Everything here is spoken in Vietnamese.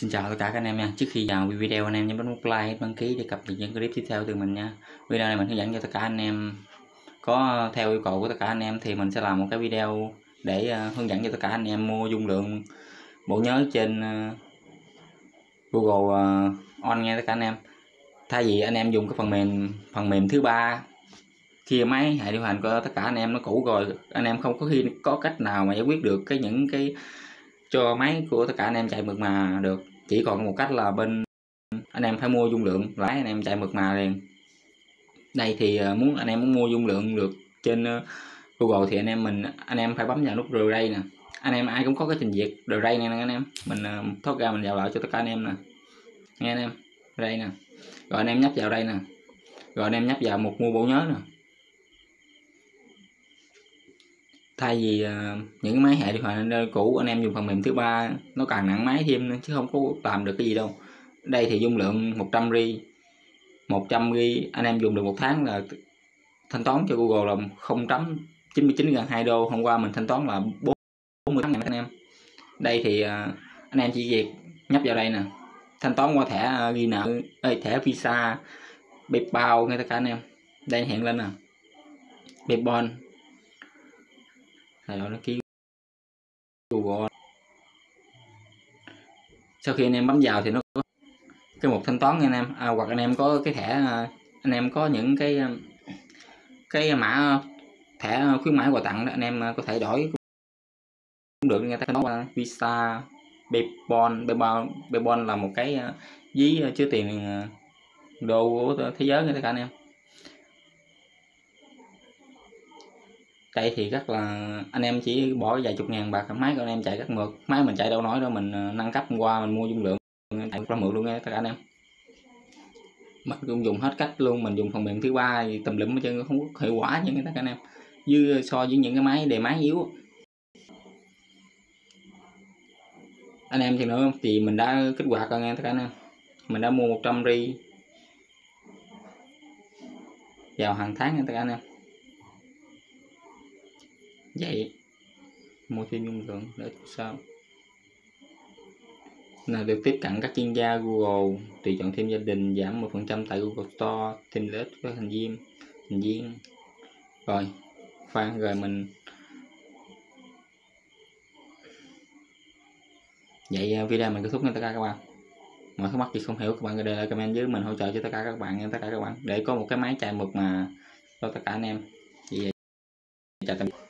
Xin chào tất cả các anh em nha. Trước khi vào video anh em nhớ bấm nút like, đăng ký để cập nhật những clip tiếp theo từ mình nha. Video này mình hướng dẫn cho tất cả anh em có theo yêu cầu của tất cả anh em thì mình sẽ làm một cái video để ờ, hướng dẫn cho tất cả anh em mua dung lượng bộ nhớ trên ờ, Google ờ, On nha tất cả anh em. Thay vì anh em dùng cái phần mềm phần mềm thứ ba khi máy hệ điều hành của tất cả anh em nó cũ rồi anh em không có khi có cách nào mà giải quyết được cái những cái cho máy của tất cả anh em chạy mượt mà được chỉ còn một cách là bên anh em phải mua dung lượng, lái anh em chạy mượt mà liền. Đây thì ờ, muốn anh em muốn mua dung lượng được trên ờ, Google thì anh em mình, anh em phải bấm vào nút Ray nè. Anh em ai cũng có cái trình duyệt Ray này nè anh em. Mình ờ, thoát ra mình vào lại cho tất cả anh em nè. Nghe anh em đây nè. Rồi anh em nhấp vào đây nè. Rồi anh em nhấp vào một mua bộ nhớ nè. Thay vì ờ, những những máy hệ điều hành cũ, anh em dùng phần mềm thứ ba, nó càng nặng máy thêm chứ không có làm được cái gì đâu. Đây thì dung lượng 100 ri 100 ri, anh em dùng được một tháng là thanh toán cho Google là 0.99 gần 2 đô, hôm qua mình thanh toán là 40 tháng anh em. Đây thì ờ, anh em chỉ việc nhấp vào đây nè, thanh toán qua thẻ ờ, ghi nợ thẻ visa, PayPal, ngay tất cả anh em. Đây hiện lên nè. PayPal sau đó nó ký Google sau khi anh em bấm vào thì nó có cái mục thanh toán nha anh em. À, hoặc anh em có cái thẻ à, anh em có những cái à, cái mã thẻ khuyến mãi quà tặng đó, anh em à, có thể đổi cũng được. Nghe ta nói visa Paypal Paypal Paypal là một cái ví chứa tiền đô của thế giới tất cả anh em. Đây thì rất là, anh em chỉ bỏ vài chục ngàn bạc, máy của anh em chạy rất mượt. Máy mình chạy đâu nói đâu, mình ờ, nâng cấp qua mình mua dung lượng, chạy ra mượt luôn nghe tất cả anh em. Mình cũng dùng hết cách luôn, mình dùng phần mềm thứ ba tầm lum hết trơn, không có hiệu quả như các anh em. Với so với những cái máy đề máy yếu anh em thì nữa thì mình đã kích hoạt rồi nghe tất cả anh em. Mình đã mua 100 ri vào hàng tháng nghe tất cả anh em vậy mua thêm dung lượng, để sao? Là được tiếp cận các chuyên gia Google tùy chọn thêm gia đình, giảm 10% tại Google Store, thêm lợi ích với thành viên thành viên. Rồi, khoan rồi mình. Vậy à, video mình kết thúc nha tất cả các bạn. Mọi thắc mắc gì không hiểu các bạn có để lại comment dưới. Mình hỗ trợ cho tất cả các bạn nha, tất cả các bạn. Để có một cái máy chạy mực mà cho tất cả anh em. Vậy à, chào tạm biệt.